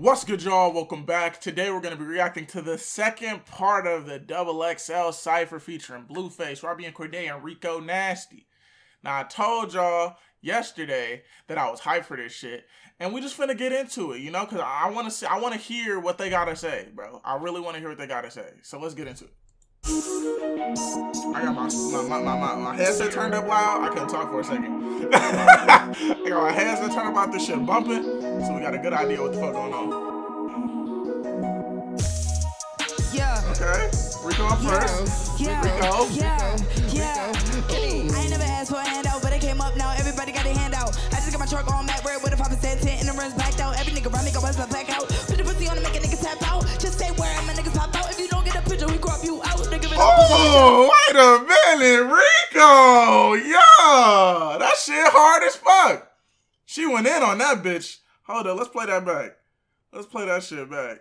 What's good, y'all? Welcome back. Today we're going to be reacting to the second part of the Double XL Cypher featuring Blueface, Robbie and Cordae, and Rico Nasty. Now, I told y'all yesterday that I was hyped for this shit, and we just finna get into it, you know, because I want to see, I want to hear what they gotta say, bro. I really want to hear what they gotta say. So let's get into it. I got my my, my, my, my headset turned up loud. I couldn't talk for a second. I got my headset turned up about this shit bumping, so we got a good idea what the fuck going on. Yeah. Okay, Rico up first. Yeah, Rico. yeah, yeah. I ain't never asked for a handout, but it came up now. Everybody got a handout. I just got my truck on Matt Oh, wait a minute, Rico! Yeah, that shit hard as fuck. She went in on that bitch. Hold up, let's play that back. Let's play that shit back.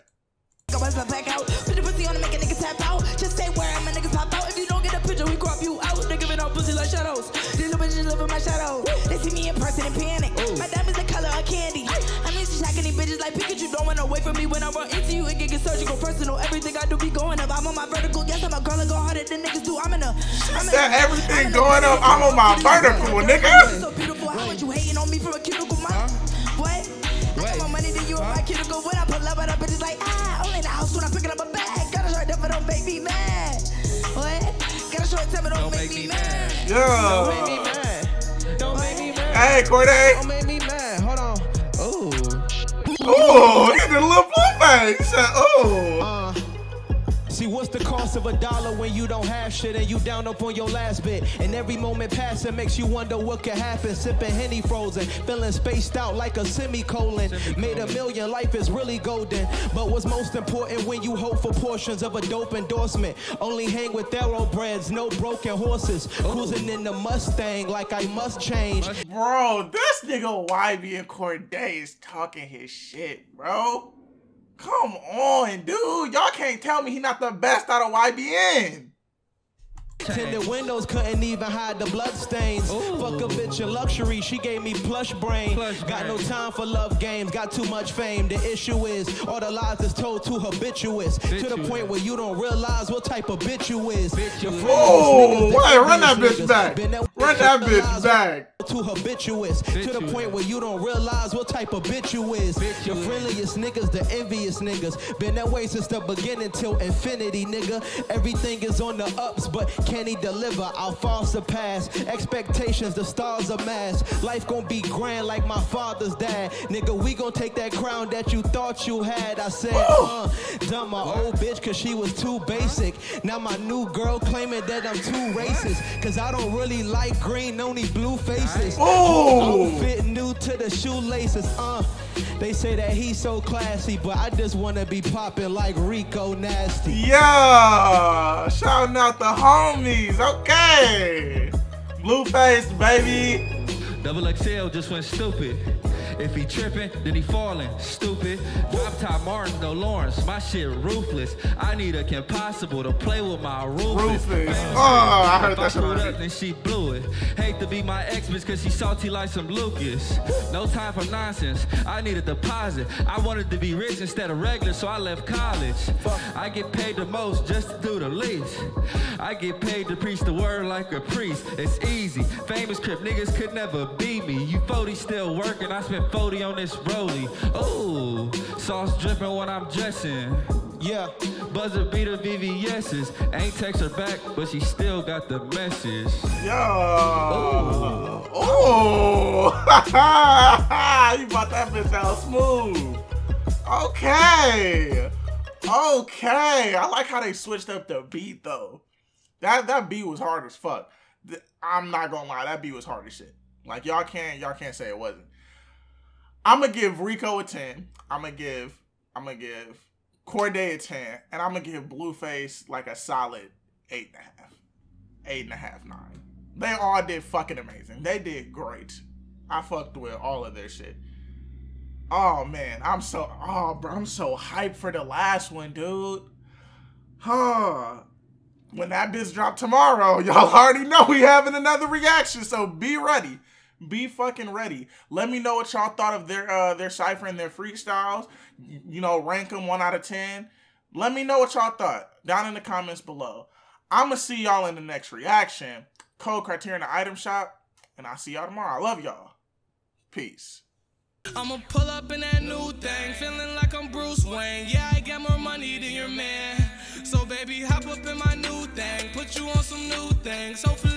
Go bust my back out. Put the pussy on to make a nigga tap out. Just say where I'm pop out. If you don't get a picture, we crop you out. Nigga, been on pussy like shadows. These live in my shadow. They see me in person and panic. My diamonds the color of candy. I'm used to shocking these bitches like Pikachu. Don't run away from me when I run into you. It get get surgical, personal. Everything I do be going up. I'm on my vertical. Yes, I'm a girl and go harder than niggas do. I'm in a. I'm in Said a- everything I'm going up. I'm on my vertical, You're nigga. So beautiful. How would you hating on me from a cuticle, man? What? I got more money than you on my cuticle. When I pull up, and up, bitches like ah. Only in the house when I'm picking up a bag. Got a short never don't make me mad. What? Got a short temper, don't, make, me mad. Don't make me Yeah. mad. Don't make me mad. Hey, Cordae. Don't make me mad. Hold on. Ooh. Oh, he a little blue face. He said, oh. Uh. The cost of a dollar when you don't have shit and you down up on your last bit? And every moment passing makes you wonder what could happen. Sipping Henny frozen, feeling spaced out like a semicolon. Made a million, life is really golden. But what's most important when you hope for portions of a dope endorsement? Only hang with thoroughbreds, no broken horses. Cruising in the Mustang like I must change. Bro, this nigga YBN Cordae is talking his shit, bro. Come on, dude. Y'all can't tell me he not the best out of YBN. Tinted windows couldn't even hide the bloodstains. Fuck a bitch in luxury, she gave me plush brain. got no time for love games, got too much fame. The issue is all the lies is told to habituous. To the point where you don't realize what type of bitch you is. Your friends, Oh, niggas, the run that bitch niggas. back. Been that- Run that bitch realize back. to habituous to the point where you don't realize what type of bitch you is. Your friendliest niggas, the envious niggas. Been that way since the beginning till infinity, nigga. Everything is on the ups, but can he deliver? I'll fall surpass expectations. The stars are mass. Life gon' be grand like my father's dad, nigga. We gon' take that crown that you thought you had. I said, uh, done my old bitch cause she was too basic. Now my new girl claiming that I'm too racist. Cause I don't really like green, only blue faces. Oh. Outfit new to the shoelaces, uh. They say that he's so classy, but I just wanna be popping like Rico Nasty. Yeah, shouting out the homies. Okay, Blueface, baby. Double XL just went stupid. If he tripping, then he falling. Stupid. Drop top Martin, no Lawrence. My shit ruthless. I need a Kim Possible to play with my ruthless. Ruthless. Oh, I heard that shit up, then she blew it. Hate to be my ex bitch cause she salty like some Lucas. No time for nonsense. I need a deposit. I wanted to be rich instead of regular, so I left college. I get paid the most just to do the least. I get paid to preach the word like a priest. It's easy. Famous crip niggas could never beat me. You 40 still working. I spent 40 on this rollie. Ooh, sauce dripping when I'm dressing. Yeah. Buzzer beater VVS's. Ain't text her back, but she still got the message. Yo. Oh. you brought that bitch out smooth. Okay. Okay. I like how they switched up the beat though. That that beat was hard as fuck. I'm not gonna lie, that beat was hard as shit. Like y'all can't y'all can't say it wasn't. I'm gonna give Rico a 10. I'm gonna give I'm gonna give Cordae a 10, and I'm gonna give Blueface like a solid eight and a half. Eight and a half, nine. They all did fucking amazing. They did great. I fucked with all of their shit. Oh man, I'm so oh bro, I'm so hyped for the last one, dude. Huh. When that bitch drop tomorrow, y'all already know we having another reaction, so be ready be fucking ready. Let me know what y'all thought of their uh, their cipher and their freestyles. You know, rank them one out of ten. Let me know what y'all thought down in the comments below. I'ma see y'all in the next reaction. Code Krytearia the Item Shop, and I'll see y'all tomorrow. I love y'all. Peace. I'ma pull up in that new thing, feeling like I'm Bruce Wayne. Yeah, I more money than your man. So baby, hop up in my new thing, put you on some new things. Hopefully